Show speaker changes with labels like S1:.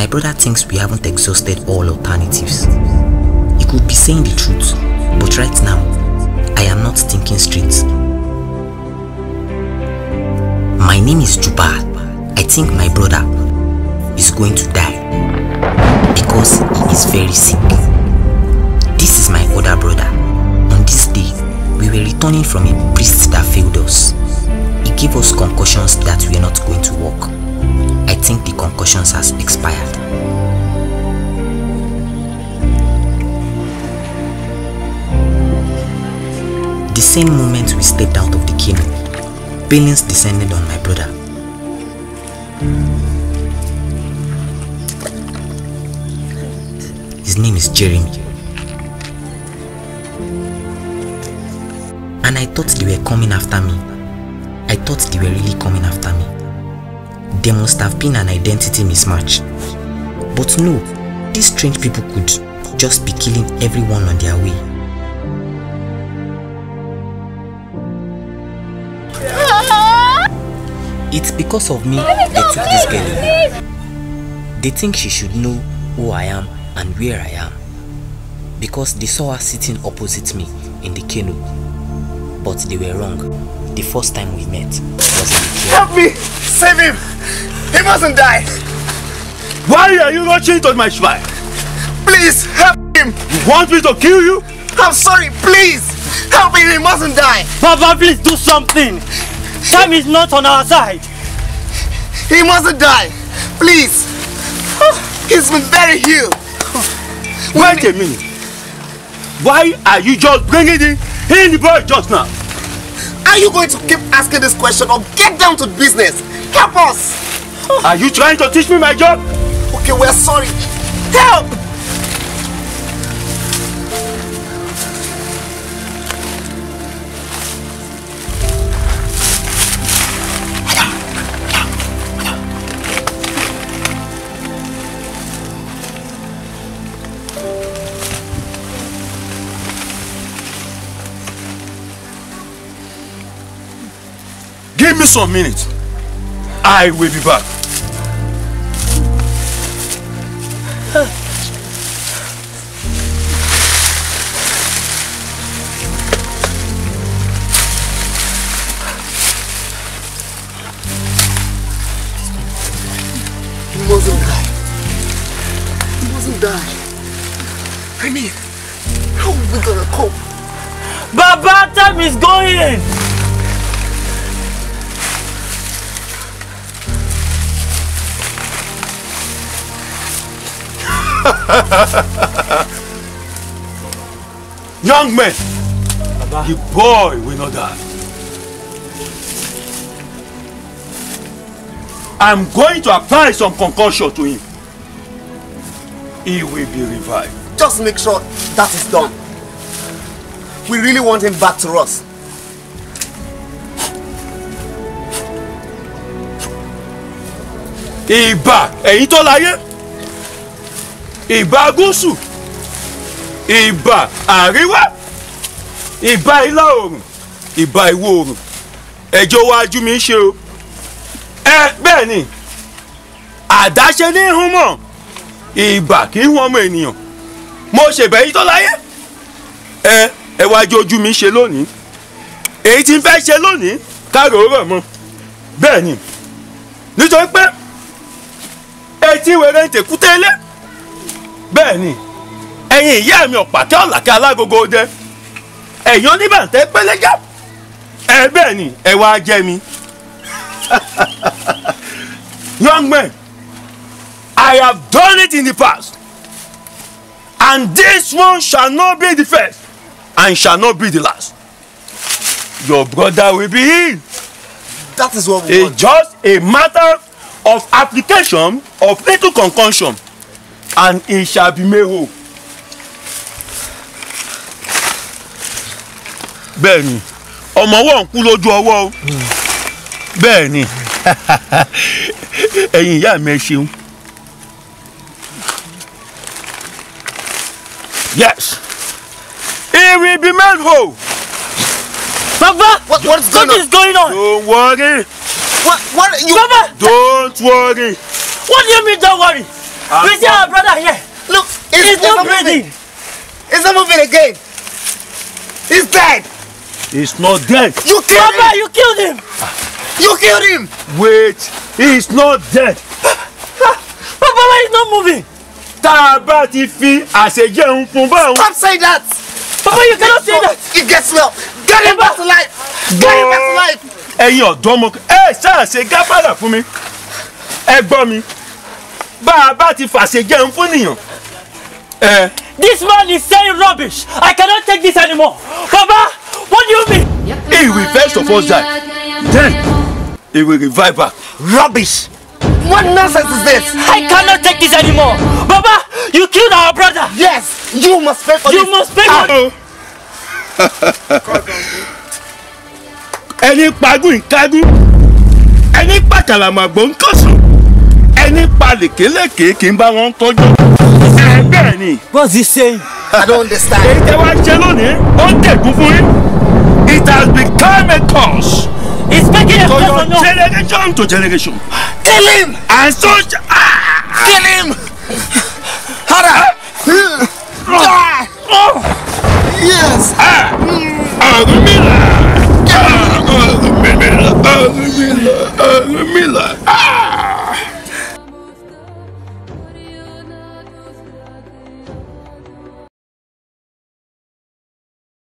S1: My brother thinks we haven't exhausted all alternatives. He could be saying the truth, but right now, I am not thinking straight. My name is Jubal. I think my brother is going to die because he is very sick. This is my older brother. On this day, we were returning from a priest that failed us. He gave us concussions that were not going to work. Think the concussions has expired. The same moment we stepped out of the canoe, Billings descended on my brother. His name is Jeremy. And I thought they were coming after me. I thought they were really coming after me. There must have been an identity mismatch. But no, these strange people could just be killing everyone on their way. It's because of me they took this girl away. They think she should know who I am and where I am. Because they saw her sitting opposite me in the canoe. But they were wrong. The first time we met was in the.
S2: Help me! Save him! He mustn't die!
S3: Why are you rushing to my shrine?
S2: Please, help him!
S3: You want me to kill you?
S2: I'm sorry, please! Help him, he mustn't die!
S4: Papa, please do something! Time is not on our side!
S2: He mustn't die! Please! He's been very ill!
S3: Wait a minute! Why are you just bringing in, in the boy just now?
S2: Are you going to keep asking this question or get down to business? Help us!
S3: Are you trying to teach me my job?
S2: Okay, we're sorry. Help!
S3: Give me some minutes. I will be back.
S2: He mustn't die. He mustn't die. I mean, how are we gonna cope?
S4: Baba, time is going!
S3: Young man, the boy will not die. I'm going to apply some concussion to him. He will be revived.
S2: Just make sure that is done. We really want him back to us.
S3: Ìbà ẹ̀yin tó láyé. Ìbà gúúsù. Ìbà àríwá. Ìbà ìlà oòrùn. Ìbà ìwọ̀ oòrùn. Ẹjọ́ wájú mi ṣe o. Ẹ bẹ́ẹ̀ ni. Àdáṣe ní ihun mọ̀. Ìbà kì í hun ènìyàn. Mo ṣèbẹ̀ yín tó láyé. Ẹ ẹ wájú ojú mi ṣe lónìí. Èyí tí ń fẹ́ ṣe lónìí. Káàró rọ̀ mọ́. Bẹ́ẹ̀ ni. Nítorí pé etí wẹrẹ ń tèkúté bẹ́ẹ̀ ni ẹ̀yin ìyá mi ọ̀pàkẹ́ ọ̀làkẹ́ alágogo dẹ ẹ̀yin oníbàǹtẹ́ pẹ́lẹ́jà ẹ bẹ́ẹ̀ ni ẹ wá jẹ́ mi. Young man I have done it in the past. And this one shall not be the first and shall not be the last. Your brother will be healed.
S2: That is what we
S3: it's
S2: want.
S3: just a matter of application of little concussion and it shall be made whole. bẹ́ẹ̀ni ọmọ ọwọ́ ń kú lójú ọwọ́ o bẹ́ẹ̀ni ẹ̀yin ìyá mi ẹ ṣeun. yes he will be made whole.
S4: Papa!
S2: What, what is going
S4: What
S2: on?
S4: is going on?
S3: don't worry
S2: What, what, you,
S4: Papa!
S3: don't worry
S4: What do you mean don't worry? We see our brother here.
S2: Look, it's,
S4: He's
S2: it's
S4: not
S2: moving.
S4: breathing.
S2: It's not moving again. He's dead.
S3: he's not dead.
S2: You killed
S4: Papa,
S2: him.
S4: you killed him.
S2: You killed him.
S3: wait he's not dead.
S4: Papa, why is not moving?
S3: tá a bá ti fi àṣejẹun fún báwọn.
S2: Stop saying that.
S4: Papa, you cannot say that.
S2: He gets well. Get him back to life. Get him back to life.
S3: ẹ̀yin ọ̀dọ́ ọmọ ẹ ṣáà ṣe gáfárà fún mi ẹ gbọ́ mi bá a bá ti fàṣejẹun fún nìyàn. ẹ
S4: This man is saying rubbish. I cannot take this anymore. Papa, what do you mean?
S3: he will first of all die then he will revive back.
S2: Rubbish. What nonsense is this?
S4: I cannot take this anymore. Papa, you killed our brother.
S2: Yes, you must pay for
S4: You
S2: this.
S4: must pay for it.
S3: ẹni pagún ìkágún ẹni pàkàlàmàgbò ń kọ̀sùn ẹni palèkélèké kì í bá wọn tọ́jú. ẹ bẹ́ẹ̀ ni
S4: What's he saying?
S2: I don't understand.
S3: èyí tẹ́ wá ṣe lónìí ó ń dẹ̀kun fún yín. it has become a curse
S4: He's making a
S3: your
S4: for no.
S3: generation to generation.
S2: Kill him.
S3: and so ah,
S2: Kill him. Hara. Ah. Yes.
S3: Ọ̀rúnmìlà Ọ̀rúnmìlà Ọ̀rúnmìlà Ọ̀rúnmìlà